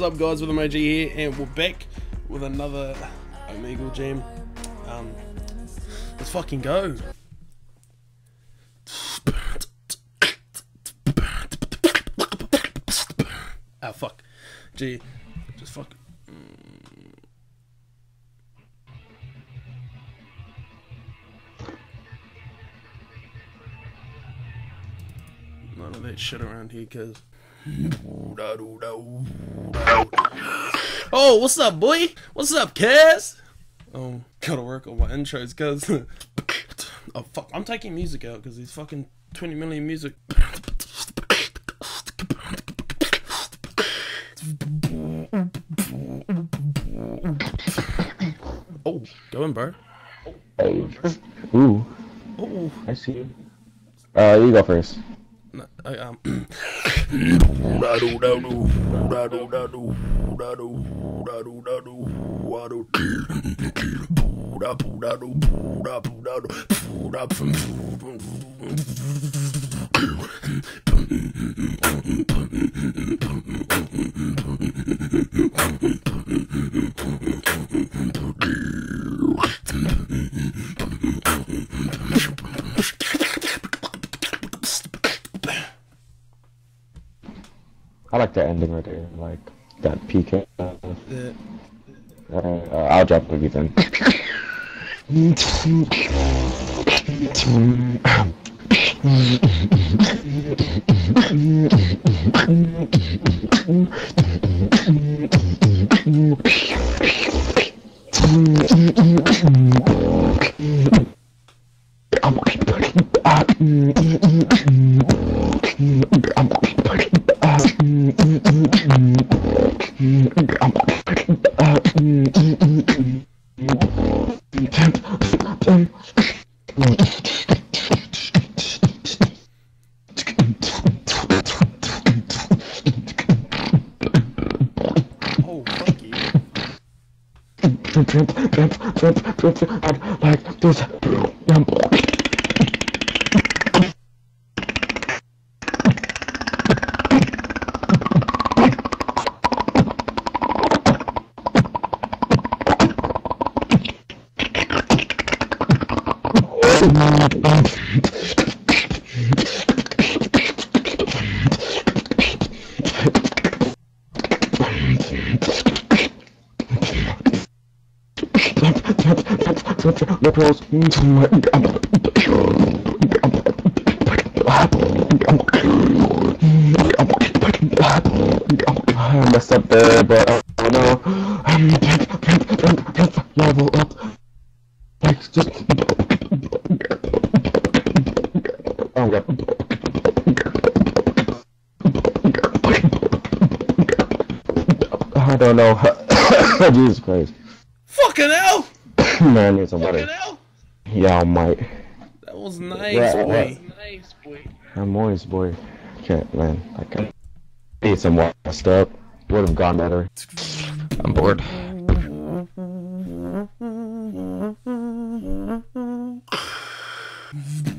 is up guys with Emoji here and we're back with another Omegle Jam. Um, let's fucking go. Oh fuck. Gee. Just fuck. None of that shit around here, cuz. Oh, what's up, boy? What's up, Kaz? Oh, gotta work on my intros, cuz. oh, fuck. I'm taking music out because these fucking 20 million music. Oh, go in, bro. Ooh, Oh, I see you. Uh, you go first. I, um. I like that ending right there, like that PK. Uh, Yeah. uh, I'll drop with you then. Oh, fuck you. like this. Liberals. I messed up there, but I don't know. Level up. Like, just. I don't know. Jesus Christ. Fucking hell! Man, need somebody. Fucking hell! Yeah, I might. That was nice, Right, boy. right. I'm moist, boy. Can't, man. I can't. Need some washed up. Would have gone better. I'm bored.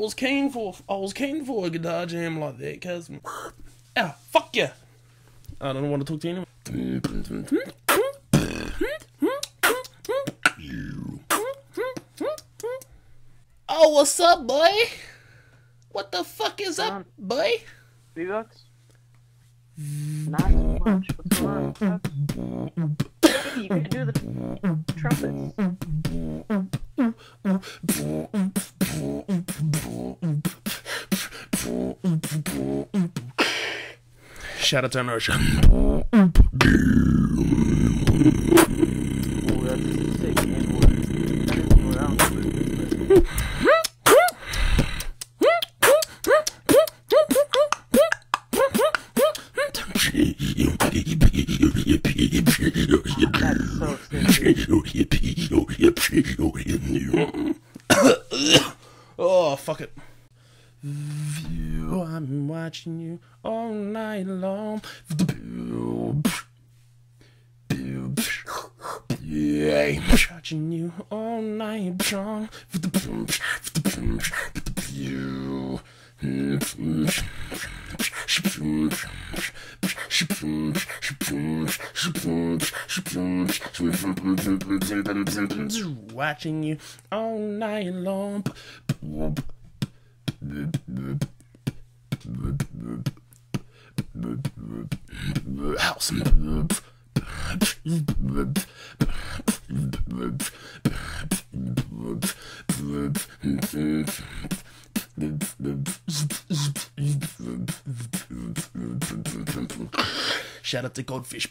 was keen for I was keen for a guitar jam like that, cause ah, fuck yeah. I don't want to talk to anyone. Oh, what's up, boy? What the fuck is up, boy? V-Bucks? Not much. What's going on? You can do the trumpets. Shout out to Inertia. That's so View, I'm watching. you all night long. Watching you all night long. Watching you all night long. House. Shout out to Goldfish.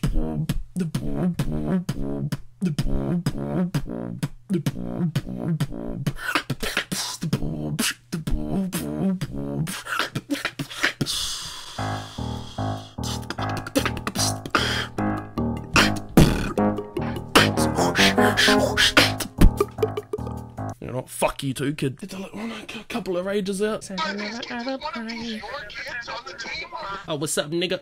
You know, fuck you too, kid. Did a little- a couple of rages out. Oh, what's up, nigga?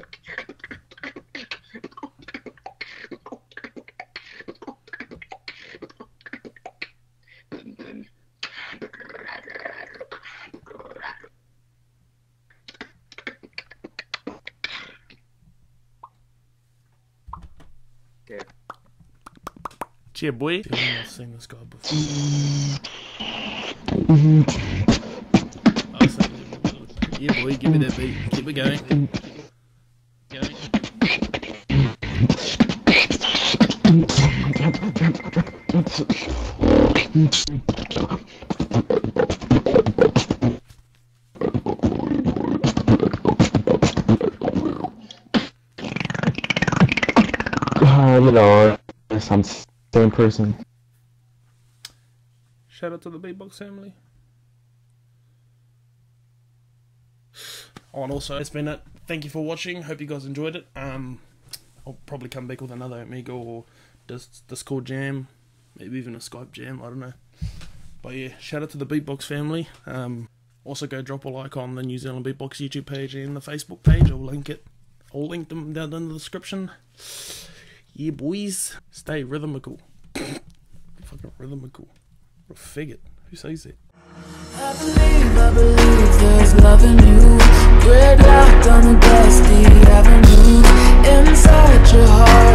Okay. Cheer, boy. I've seen this guy before. I've seen him before. Yeah, boy, give me that beat. Keep it going. Going. Uh, you know, I'm same person. Shout out to the Beatbox family. Oh, and also, it's been it. Thank you for watching. Hope you guys enjoyed it. Um, I'll probably come back with another Omegle or Dis- Discord jam, maybe even a Skype jam. I don't know. But yeah, shout out to the Beatbox family. Um, also go drop a like on the New Zealand Beatbox YouTube page and the Facebook page. I'll link it. I'll link them down in the description. Yeah, boys, stay rhythmical. Fucking rhythmical. Or figure. Who says that? I believe, I believe there's love in you. On the dusty avenue. Inside your heart,